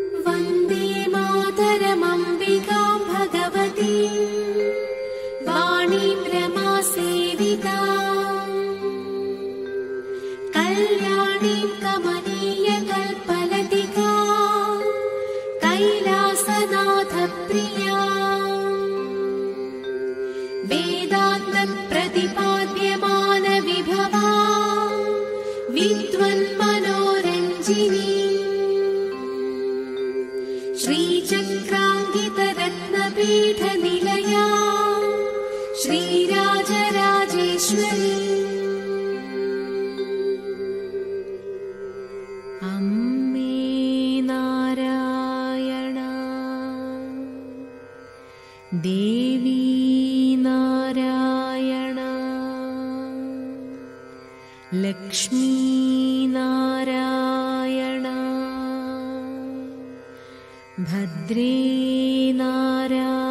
वन्दे मातरमम्बिकां भगवती। वाणीं रमासेविता कल्याणीं कमनीयकल्पलतिका। कैलासनाथप्रिया। वेदान्तप्रतिपाद्यमानविभवा। विद्वन्मनोरञ्जिनी श्रीचक्राङ्कितरत्नपीठनिलया श्रीराजराजेश्वरी। अम्मे नारायणा। देवी नारायणा। लक्ष्मी नारायणा भद्रे नारायणा